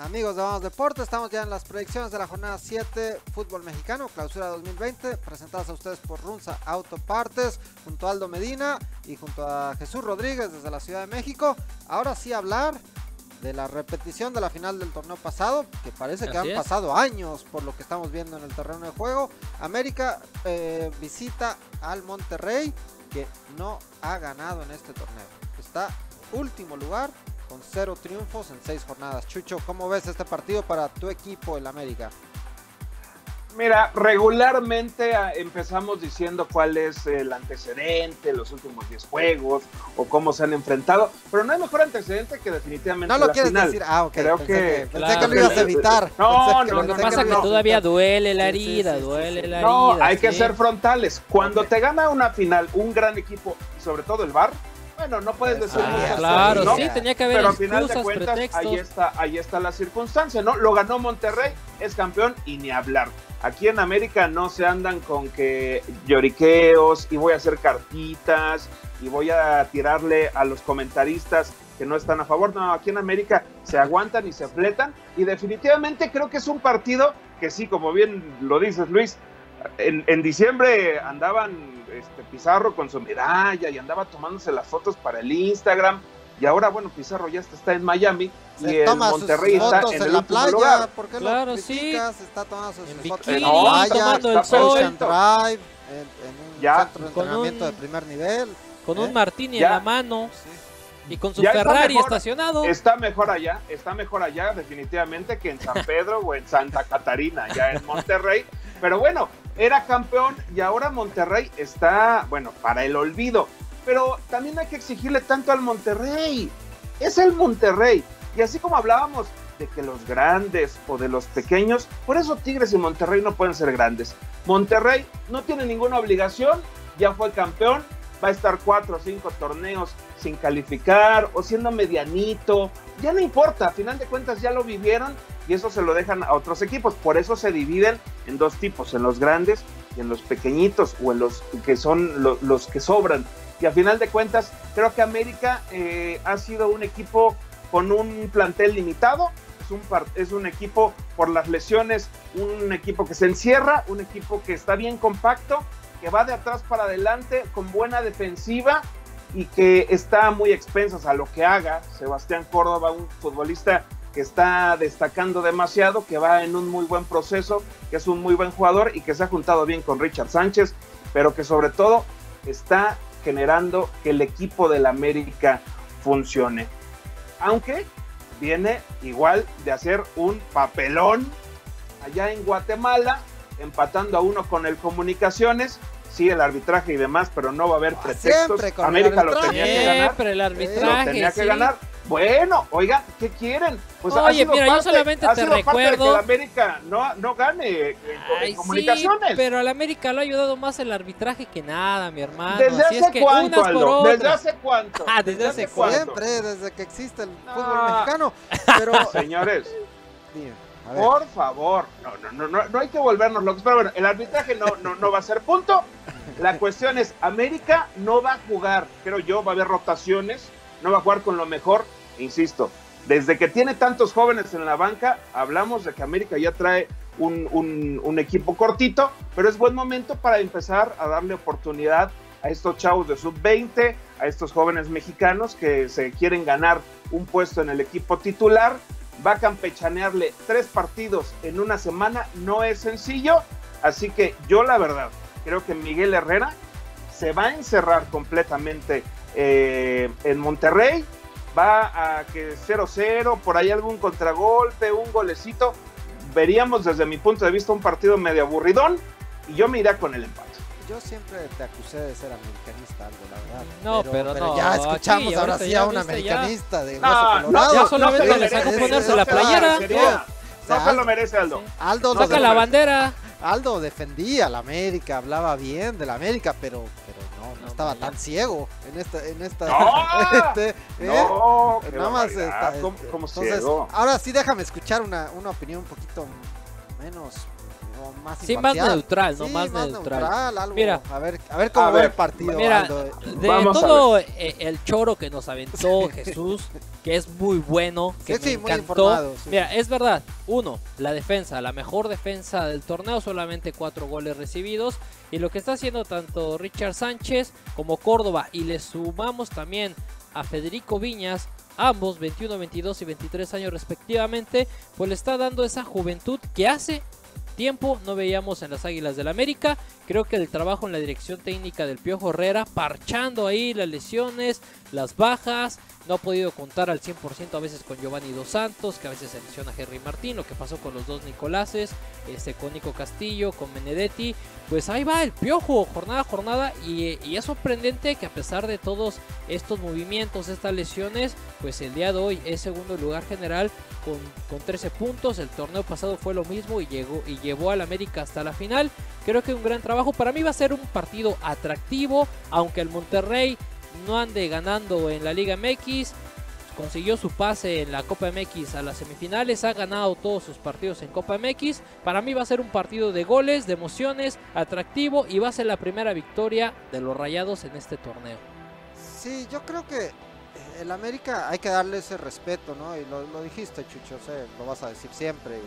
Amigos de Vamos Deportes, estamos ya en las predicciones de la jornada 7 Fútbol Mexicano, clausura 2020, presentadas a ustedes por Runza Autopartes, junto a Aldo Medina y junto a Jesús Rodríguez desde la Ciudad de México. Ahora sí hablar de la repetición de la final del torneo pasado, que parece que han pasado años por lo que estamos viendo en el terreno de juego. América eh, visita al Monterrey, que no ha ganado en este torneo. Está último lugar con cero triunfos en seis jornadas. Chucho, ¿cómo ves este partido para tu equipo, el América? Mira, regularmente ah, empezamos diciendo cuál es el antecedente, los últimos 10 juegos o cómo se han enfrentado, pero no hay mejor antecedente que definitivamente No lo quieres decir, ah, ok. Creo que, pensé que lo ibas a evitar. No, no, lo que pasa es que todavía duele la herida, duele la herida. No, hay que ser frontales. Cuando te gana una final un gran equipo, y sobre todo el VAR, bueno, no puedes decir ah, Claro, sí, tenía que haber Pero al final de cuentas, ahí está, ahí está la circunstancia, ¿no? Lo ganó Monterrey, es campeón y ni hablar. Aquí en América no se andan con que lloriqueos y voy a hacer cartitas y voy a tirarle a los comentaristas que no están a favor. No, aquí en América se aguantan y se fletan y definitivamente creo que es un partido que sí, como bien lo dices Luis, en, en diciembre andaban este, Pizarro con su medalla y andaba tomándose las fotos para el Instagram. Y ahora, bueno, Pizarro ya está, en Miami y el Monterrey está en, el la playa. Lugar. ¿Por qué claro, lo sí. Está tomando sus en fotos en la playa, tomando el sol. Drive, en, un ya. centro de entrenamiento de primer nivel. Con un ¿eh? martini en la mano. Y con su Ferrari estacionado. Está mejor allá, está mejor allá definitivamente que en San Pedro o en Santa Catarina, ya en Monterrey. Pero bueno, era campeón y ahora Monterrey está, bueno, para el olvido. Pero también hay que exigirle tanto al Monterrey. Es el Monterrey. Y así como hablábamos de que los grandes o de los pequeños, por eso Tigres y Monterrey no pueden ser grandes. Monterrey no tiene ninguna obligación, ya fue campeón, va a estar cuatro o cinco torneos sin calificar o siendo medianito, ya no importa, a final de cuentas ya lo vivieron y eso se lo dejan a otros equipos. Por eso se dividen en dos tipos, en los grandes y en los pequeñitos o en los que son los que sobran. Y a final de cuentas, creo que América eh, ha sido un equipo con un plantel limitado. Es un, es un equipo por las lesiones, un equipo que se encierra, un equipo que está bien compacto, que va de atrás para adelante con buena defensiva y que está muy expensas a lo que haga. Sebastián Córdoba, un futbolista que está destacando demasiado, que va en un muy buen proceso, que es un muy buen jugador y que se ha juntado bien con Richard Sánchez, pero que sobre todo está generando que el equipo del América funcione. Aunque viene igual de hacer un papelón allá en Guatemala, empatando a uno con el Comunicaciones sí, el arbitraje y demás, pero no va a haber pretextos. América lo tenía que ganar. Siempre el arbitraje. Lo tenía que ganar. Bueno, oiga, ¿qué quieren? Pues Oye, mira, yo solamente te recuerdo. que el América no, no gane en, comunicaciones. pero al América lo ha ayudado más el arbitraje que nada, mi hermano. ¿Desde hace cuánto, ¿Desde hace cuánto? Ah, desde, hace, cuánto. Siempre, desde que existe el fútbol mexicano. Pero. Señores. Por favor, no, no, no, no hay que volvernos locos. Pero bueno, el arbitraje no, no, no va a ser punto. La cuestión es, América no va a jugar, creo yo, va a haber rotaciones, no va a jugar con lo mejor, insisto. Desde que tiene tantos jóvenes en la banca, hablamos de que América ya trae un, equipo cortito, pero es buen momento para empezar a darle oportunidad a estos chavos de sub-20, a estos jóvenes mexicanos que se quieren ganar un puesto en el equipo titular va a campechanearle tres partidos en una semana, no es sencillo, así que yo la verdad creo que Miguel Herrera se va a encerrar completamente eh, en Monterrey, va a que 0-0, por ahí algún contragolpe, un golecito, veríamos desde mi punto de vista un partido medio aburridón y yo me iría con el empate yo siempre te acusé de ser americanista, algo, la verdad. No, pero, no. Ya escuchamos ahora sí a un americanista de no, no, ya solamente le sacó ponerse la playera. No se lo merece Aldo. Aldo Saca la bandera. Aldo defendía la América, hablaba bien de la América, pero, pero no, no estaba tan ciego en esta, en esta, este, ¿eh? no, nada más está, como, ciego. ahora sí déjame escuchar una, una opinión un poquito menos más Sí, más neutral, no más, neutral. mira, a ver, a ver cómo va el partido. Mira, de todo eh, el choro que nos aventó Jesús, que es muy bueno, que me encantó. Mira, es verdad, uno, la defensa, la mejor defensa del torneo, solamente cuatro goles recibidos. Y lo que está haciendo tanto Richard Sánchez como Córdoba, y le sumamos también a Federico Viñas, ambos 21, 22 y 23 años respectivamente, pues le está dando esa juventud que hace tiempo no veíamos en las Águilas del América. Creo que el trabajo en la dirección técnica del Piojo Herrera, parchando ahí las lesiones, las bajas, no ha podido contar al 100% a veces con Giovanni Dos Santos, que a veces se lesiona a Henry Martín, lo que pasó con los dos Nicolases, este, con Nico Castillo, con Benedetti. Pues ahí va el piojo, jornada a jornada, y, es sorprendente que a pesar de todos estos movimientos, estas lesiones, pues el día de hoy es segundo lugar general con, con 13 puntos. El torneo pasado fue lo mismo y, llegó, y llevó al América hasta la final. Creo que un gran trabajo. Para mí va a ser un partido atractivo, aunque el Monterrey no ande ganando en la Liga MX. Consiguió su pase en la Copa MX a las semifinales, ha ganado todos sus partidos en Copa MX. Para mí va a ser un partido de goles, de emociones, atractivo y va a ser la primera victoria de los Rayados en este torneo. Sí, yo creo que el América hay que darle ese respeto, ¿no? Y lo, dijiste, Chucho, lo vas a decir siempre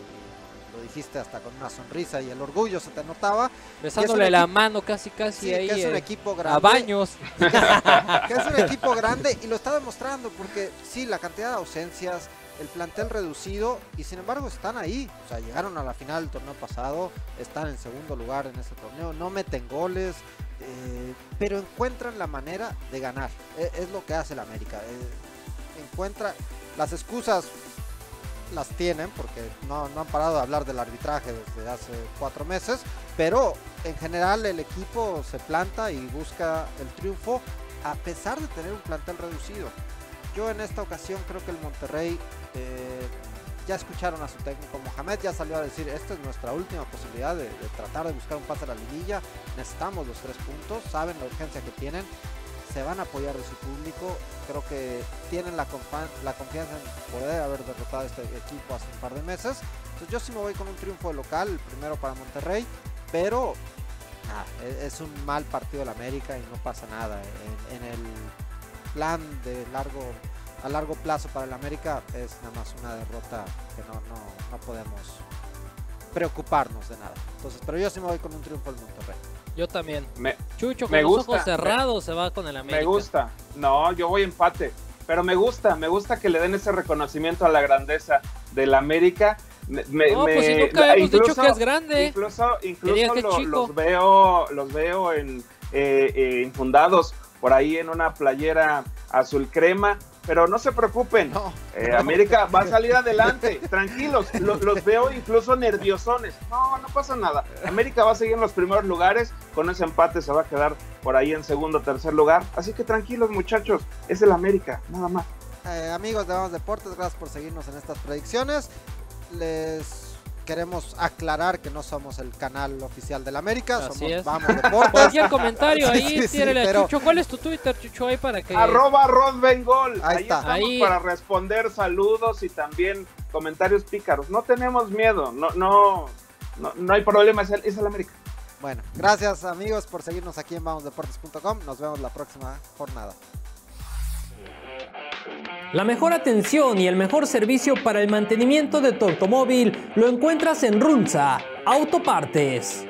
lo dijiste hasta con una sonrisa y el orgullo se te notaba. Besándole la mano casi casi ahí. Que es un equipo grande. A baños. Que, es un equipo grande y lo está demostrando porque sí, la cantidad de ausencias, el plantel reducido y sin embargo están ahí. O sea, llegaron a la final del torneo pasado, están en segundo lugar en ese torneo, no meten goles, eh, pero encuentran la manera de ganar. E, es, lo que hace el América. Eh, encuentra las excusas las tienen porque no, han parado de hablar del arbitraje desde hace cuatro meses, pero en general el equipo se planta y busca el triunfo a pesar de tener un plantel reducido. Yo en esta ocasión creo que el Monterrey eh, ya escucharon a su técnico Mohamed, ya salió a decir, esta es nuestra última posibilidad de, de tratar de buscar un pase a la liguilla, necesitamos los tres puntos, saben la urgencia que tienen se van a apoyar de su público. Creo que tienen la, la confianza en poder haber derrotado este equipo hace un par de meses. Entonces yo sí me voy con un triunfo local, el primero para Monterrey, pero e-, es un mal partido la América y no pasa nada. En, el plan de largo a largo plazo para el América es nada más una derrota que no, no, no podemos preocuparnos de nada. Entonces, pero yo sí me voy con un triunfo del Monterrey. Yo también. Me, Chucho con los ojos cerrados se va con el América. Me gusta. No, yo voy empate. Pero me gusta, me gusta que le den ese reconocimiento a la grandeza del América. Me, no, pues si nunca hemos dicho que es grande. Incluso, incluso los veo, los veo en eh, eh, infundados por ahí en una playera azul crema pero no se preocupen, eh, América va a salir adelante, tranquilos, los veo incluso nerviosones, no, no pasa nada, América va a seguir en los primeros lugares, con ese empate se va a quedar por ahí en segundo o tercer lugar, así que tranquilos muchachos, es el América, nada más. Eh, amigos de Vamos Deportes, gracias por seguirnos en estas predicciones, les queremos aclarar que no somos el canal oficial del América, somos Vamos Deportes. Cualquier comentario ahí, sí, Chucho. ¿Cuál es tu Twitter, Chucho, ahí para que... Arroba Rodbengol. Ahí, está. Ahí. para responder saludos y también comentarios pícaros. No tenemos miedo, no, no, no, hay problema, es el, es el América. Bueno, gracias amigos por seguirnos aquí en vamosdeportes.com. Nos vemos la próxima jornada. La mejor atención y el mejor servicio para el mantenimiento de tu automóvil lo encuentras en Runza Autopartes.